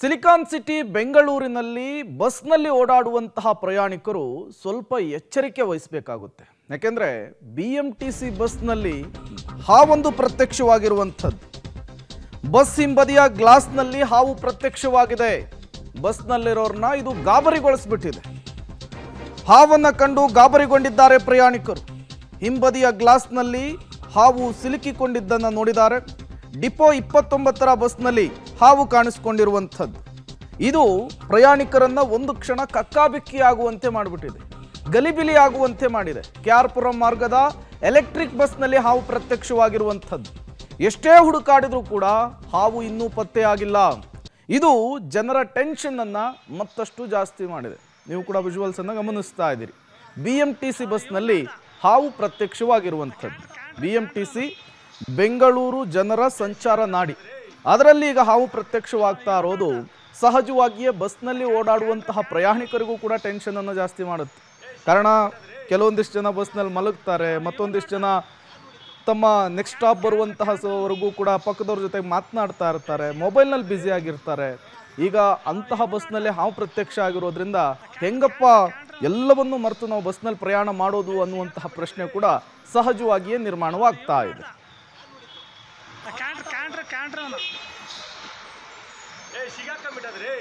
Silicon city ಬೆಂಗಳೂರಿನಲ್ಲಿ ಬಸ್ನಲ್ಲಿ ಓಡಾಡುವಂತಹ ಪ್ರಯಾಣಿಕರು ಸ್ವಲ್ಪ ಎಚ್ಚರಿಕೆ ವಹಿಸಬೇಕಾಗುತ್ತೆ. ಯಾಕೆಂದ್ರೆ ಬಿ ಎಂ ಟಿ ಸಿ ಬಸ್ನಲ್ಲಿ ಹಾವೊಂದು ಪ್ರತ್ಯಕ್ಷವಾಗಿರುವಂಥದ್ದು. ಬಸ್ ಹಿಂಬದಿಯ ಗ್ಲಾಸ್ನಲ್ಲಿ ಹಾವು ಪ್ರತ್ಯಕ್ಷವಾಗಿದೆ. ಬಸ್ನಲ್ಲಿರೋರನ್ನ ಇದು ಗಾಬರಿಗೊಳಿಸ್ಬಿಟ್ಟಿದೆ. ಹಾವನ್ನು ಕಂಡು ಗಾಬರಿಗೊಂಡಿದ್ದಾರೆ ಪ್ರಯಾಣಿಕರು. ಹಿಂಬದಿಯ ಗ್ಲಾಸ್ನಲ್ಲಿ ಹಾವು ಸಿಲುಕಿಕೊಂಡಿದ್ದನ್ನು ನೋಡಿದ್ದಾರೆ. ಡಿಪೋ ಇಪ್ಪತ್ತೊಂಬತ್ತರ ಬಸ್ನಲ್ಲಿ ಹಾವು ಕಾಣಿಸಿಕೊಂಡಿರುವಂಥದ್ದು. ಇದು ಪ್ರಯಾಣಿಕರನ್ನ ಒಂದು ಕ್ಷಣ ಕಕ್ಕಾಬಿಕ್ಕಿ ಆಗುವಂತೆ ಮಾಡಿಬಿಟ್ಟಿದೆ. ಗಲಿಬಿಲಿ ಆಗುವಂತೆ ಮಾಡಿದೆ. ಕ್ಯಾರ್ಪುರಂ ಮಾರ್ಗದ ಎಲೆಕ್ಟ್ರಿಕ್ ಬಸ್ನಲ್ಲಿ ಹಾವು ಪ್ರತ್ಯಕ್ಷವಾಗಿರುವಂಥದ್ದು. ಎಷ್ಟೇ ಹುಡುಕಾಡಿದರೂ ಕೂಡ ಹಾವು ಇನ್ನೂ ಪತ್ತೆಯಾಗಿಲ್ಲ ಇದು ಜನರ ಟೆನ್ಷನ್ ಅನ್ನ ಮತ್ತಷ್ಟು ಜಾಸ್ತಿ ಮಾಡಿದೆ. ನೀವು ಕೂಡ ವಿಜುವಲ್ಸ್ ಅನ್ನ ಗಮನಿಸ್ತಾ ಇದ್ದೀರಿ. ಬಿ ಎಂ ಟಿ ಸಿ ಬಸ್ನಲ್ಲಿ ಹಾವು ಪ್ರತ್ಯಕ್ಷವಾಗಿರುವಂಥದ್ದು. B M T C Bengaluru ಜನರ ಸಂಚಾರ ನಾಡಿ. ಅದರಲ್ಲಿ ಈಗ ಹಾವು ಪ್ರತ್ಯಕ್ಷವಾಗ್ತಾ ಇರೋದು ಸಹಜವಾಗಿಯೇ ಬಸ್ನಲ್ಲಿ ಓಡಾಡುವಂತಹ ಪ್ರಯಾಣಿಕರಿಗೂ ಕೂಡ ಟೆನ್ಷನ್ ಅನ್ನು ಜಾಸ್ತಿ ಮಾಡುತ್ತೆ. ಕಾರಣ ಕೆಲವೊಂದಿಷ್ಟು ಜನ ಬಸ್ನಲ್ಲಿ ಮಲಗ್ತಾರೆ, ಮತ್ತೊಂದಿಷ್ಟು ಜನ ತಮ್ಮ ನೆಕ್ಸ್ಟ್ ಸ್ಟಾಪ್ ಬರುವಂತಹ ವರೆಗೂ ಕೂಡ ಪಕ್ಕದವ್ರ ಜೊತೆ ಮಾತನಾಡ್ತಾ ಇರ್ತಾರೆ ಮೊಬೈಲ್ನಲ್ಲಿ ಬ್ಯುಸಿ ಆಗಿರ್ತಾರೆ. ಈಗ ಅಂತಹ ಬಸ್ನಲ್ಲಿ ಹಾವು ಪ್ರತ್ಯಕ್ಷ ಆಗಿರೋದ್ರಿಂದ ಹೆಂಗಪ್ಪ ಎಲ್ಲವನ್ನೂ ಮರೆತು ನಾವು ಬಸ್ನಲ್ಲಿ ಪ್ರಯಾಣ ಮಾಡೋದು ಅನ್ನುವಂತಹ ಪ್ರಶ್ನೆ ಕೂಡ ಸಹಜವಾಗಿಯೇ ನಿರ್ಮಾಣವಾಗ್ತಾ ಇದೆ. ಕ್ಯಾಂಟ್ರ್ ಕ್ಯಾಂಟ್ರ್ ಕ್ಯಾಂಟ್ರ್ ಅವನು. ಏ ಸಿಗಾಕೊಂಡ್ಬಿಟ್ಟದ್ರಿ